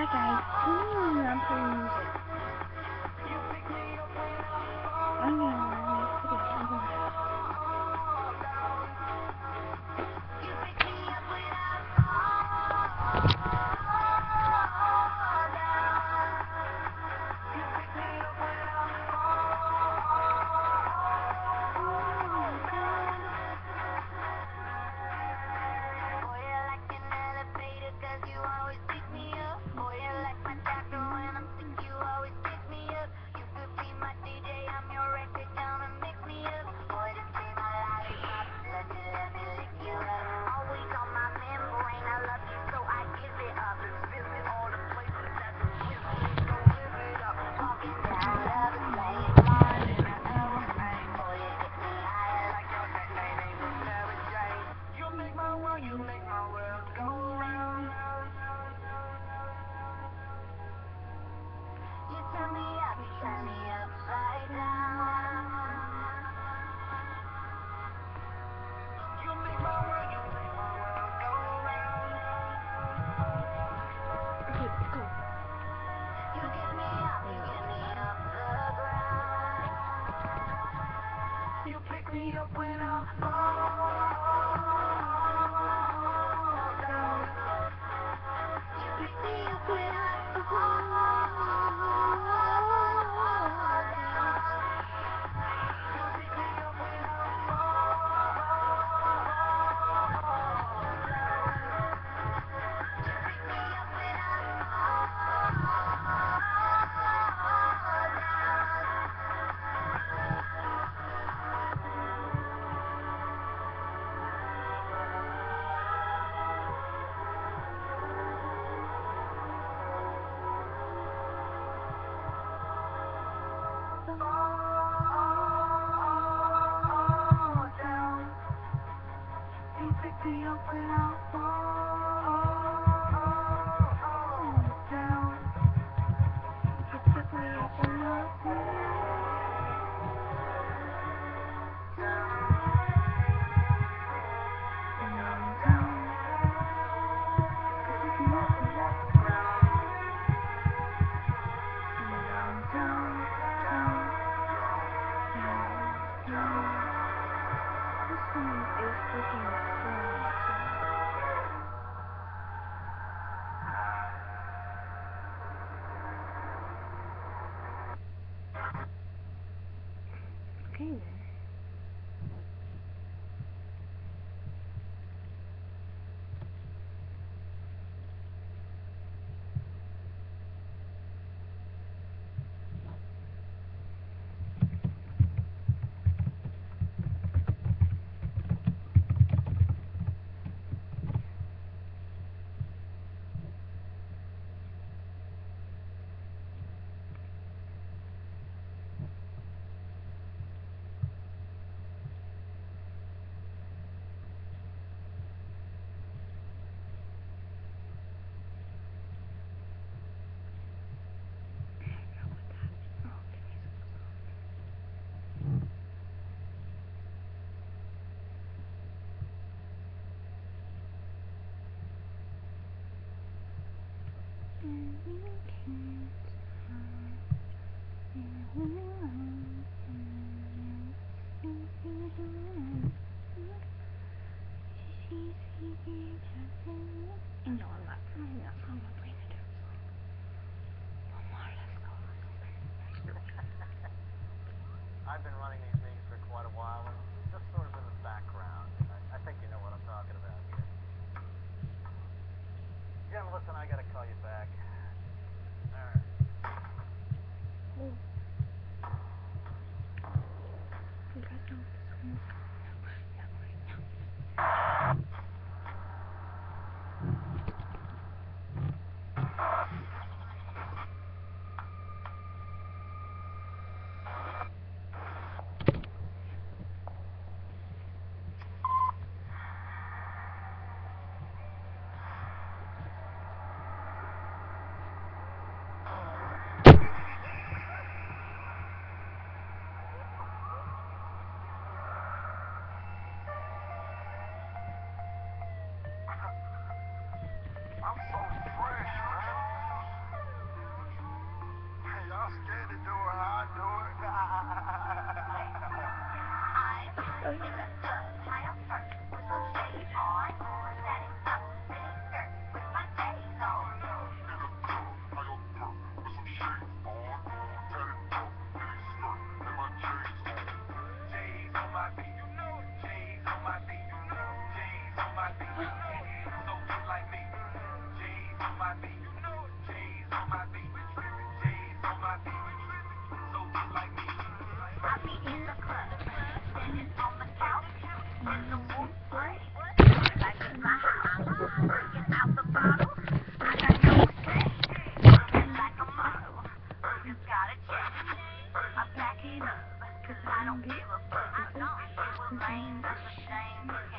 Hi hmm, guys, I'm. I'm me up when I'm home. song. Okay. and you can't hide. And we won't see you, and see you She's here, doesn't No, I'm not. I. listen, I gotta call you back. Alright. Mm. A shame,